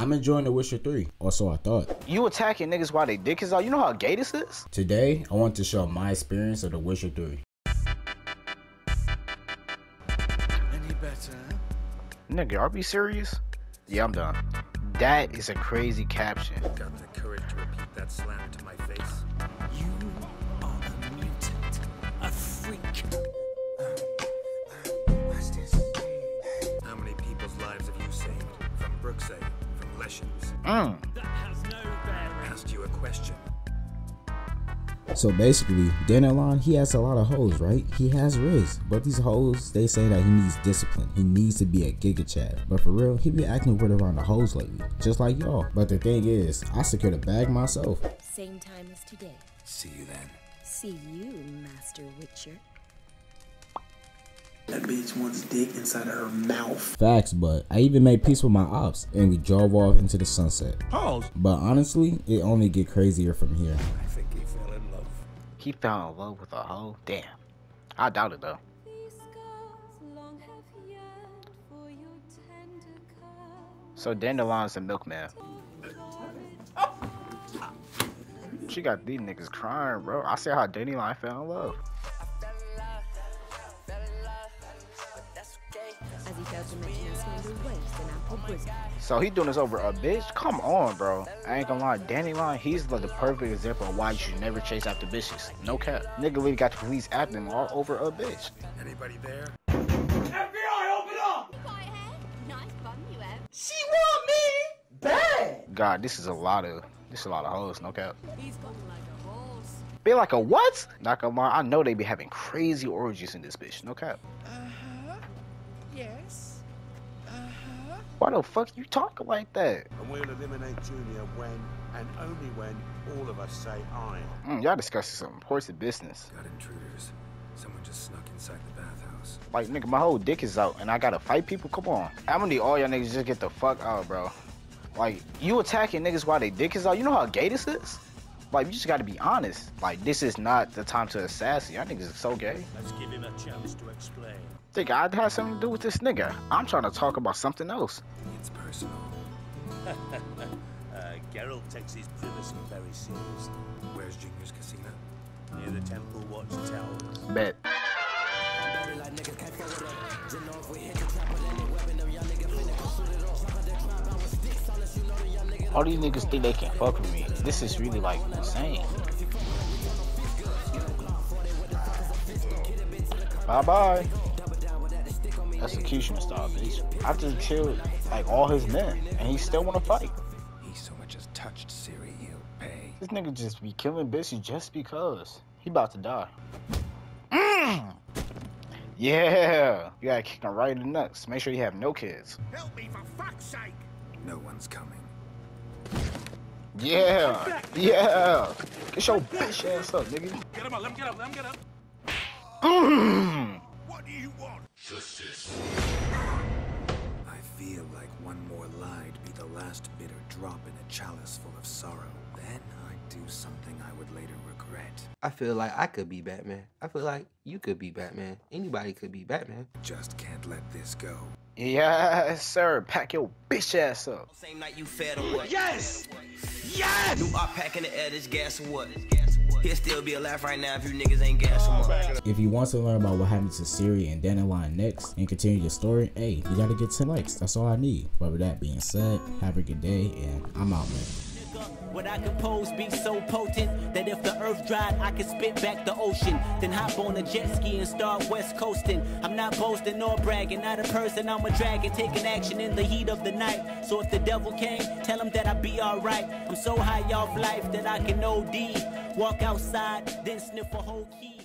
I'm enjoying The Witcher 3, or so I thought. You attacking niggas while they dick is out. You know how gay this is? Today, I want to show my experience of The Witcher 3. Any better? Nigga, are we serious? Yeah, I'm done. That is a crazy caption. Got the courage to repeat that slam to my face? You are a mutant, a freak. Mm. That has no. Asked you a question. So basically, Dandelion, he has a lot of hoes, right? He has Riz, but these hoes, they say that he needs discipline. He needs to be a Giga Chad. But for real, he be acting weird around the hoes lately, just like y'all. But the thing is, I secured a bag myself. Same time as today. See you then. See you, Master Witcher. That bitch wants dick inside of her mouth. Facts, but I even made peace with my ops, and we drove off into the sunset. Pause. But honestly, it only get crazier from here. I think he fell in love. He fell in love with a hoe? Damn. I doubt it though. These scars long have yearned for your tender curves. So Dandelion's a milkman. She got these niggas crying, bro. I see how Dandelion fell in love. So he doing this over a bitch? Come on, bro. I ain't gonna lie, Danny Dandelion, he's like the perfect example of why you should never chase after bitches. No cap. Nigga really got the police after him all over a bitch. Anybody there? FBI, open up! She won me! bad. God, this is a lot of this is a lot of hoes, no cap. Be like a what? Not gonna lie, I know they be having crazy orgies in this bitch, no cap. Uh-huh. Yes. Uh-huh. Why the fuck you talking like that? and we'll eliminate Junior when and only when all of us say aye. Mm, y'all discussing some important business. Got intruders. Someone just snuck inside the bathhouse. Like, nigga, my whole dick is out and I gotta fight people? Come on. I'm gonna need all y'all niggas just get the fuck out, bro. Like, you attacking niggas while they dick is out? You know how gay this is? Like, you just gotta be honest. Like, this is not the time to assassinate. Y'all niggas is so gay. Let's give him a chance to explain. Think I'd have something to do with this nigga. I'm trying to talk about something else. It's personal. uh, Geralt takes his privacy very seriously. Where's Junior's casino? Near the Temple Watch Tower. Bet. All these niggas think they can fuck with me. This is really like insane. Bye bye. Execution style, bitch. I just killed like all his men, and he still wanna fight. He so much as touched Ciri, he'll pay. This nigga just be killing bitches just because. He about to die. Mm. Yeah. You gotta kick him right in the nuts. Make sure you have no kids. Help me for fuck's sake! No one's coming. Yeah. Yeah. Get your bitch ass up, nigga. Get him up, let him get up, let him get up. Mm. What do you want? I feel like one more lie'd be the last bitter drop in a chalice full of sorrow. Then I'd do something I would later regret. I feel like I could be Batman. I feel like you could be Batman. Anybody could be Batman. Just can't let this go. Yes, sir. Pack your bitch ass up. Same night you fed or what? Yes! Yes! New op pack in the air, this gas or what? He'll still be alive right now if you niggas ain't gas him up. If you want to learn about what happened to Ciri and Dandelion next and continue the story, hey, you gotta get 10 likes. That's all I need. But with that being said, have a good day and I'm out, man. What I compose be so potent that if the earth dried, I could spit back the ocean. Then hop on a jet ski and start west coasting. I'm not boasting nor bragging, not a person, I'm a dragon, taking action in the heat of the night. So if the devil came, tell him that I be alright. I'm so high off life that I can OD. Walk outside, then sniff a whole key.